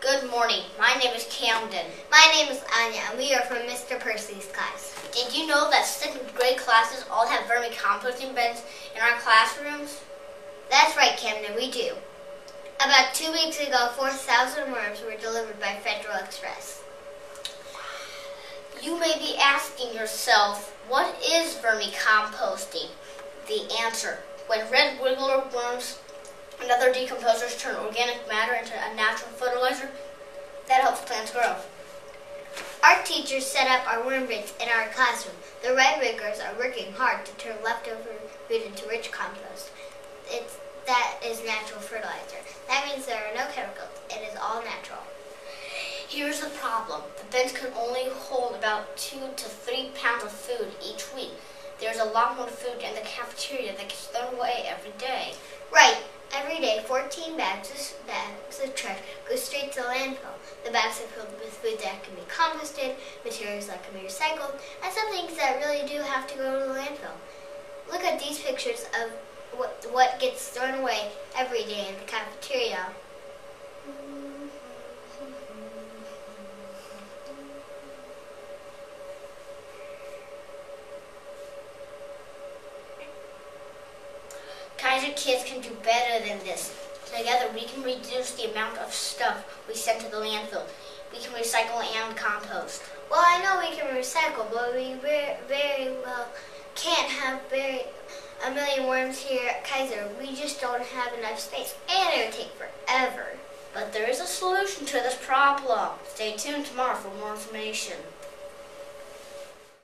Good morning. My name is Camden. My name is Anya, and we are from Mr. Percy's class. Did you know that second grade classes all have vermicomposting bins in our classrooms? That's right, Camden, we do. About two weeks ago, 4,000 worms were delivered by Federal Express. You may be asking yourself, what is vermicomposting? The answer, when red wiggler worms and other decomposers turn organic matter into a natural fertilizer that helps plants grow. Our teachers set up our worm bins in our classroom. The red wigglers are working hard to turn leftover food into rich compost. It's, that is natural fertilizer. That means there are no chemicals. It is all natural. Here's the problem. The bins can only hold about two to three pounds of food each week. There's a lot more food in the cafeteria that gets thrown away every day. Right. Every day, 14 bags of, bags of trash go straight to the landfill. The bags are filled with food that can be composted, materials that can be recycled, and some things that really do have to go to the landfill. Look at these pictures of what, what gets thrown away every day in the cafeteria. Keysor kids can do better than this. Together we can reduce the amount of stuff we send to the landfill. We can recycle and compost. Well, I know we can recycle, but we very, very well can't have very a million worms here at Keysor. We just don't have enough space, and it would take forever. But there is a solution to this problem. Stay tuned tomorrow for more information.